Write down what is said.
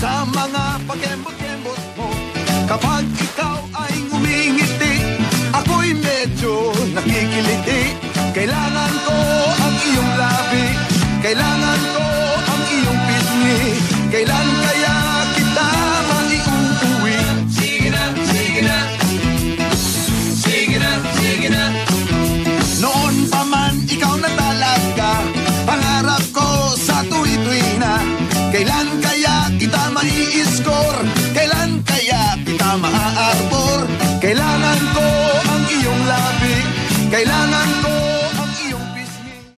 sa mga pakembot-kembot mo. Kapag ikaw ay ngumingiti, ako'y medyo nakikiliti. Kailangan ko ang iyong labi, kailangan ko ang iyong pisngi. Kailan kaya kita maiuuwi? Sige na, sige na, sige na, sige na. Noon pa man ikaw na talaga, pangarap ko sa tuwi-tuwi na Kailan kita maa-arbor? Kailangan ko ang iyong labi Kailangan